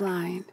blind.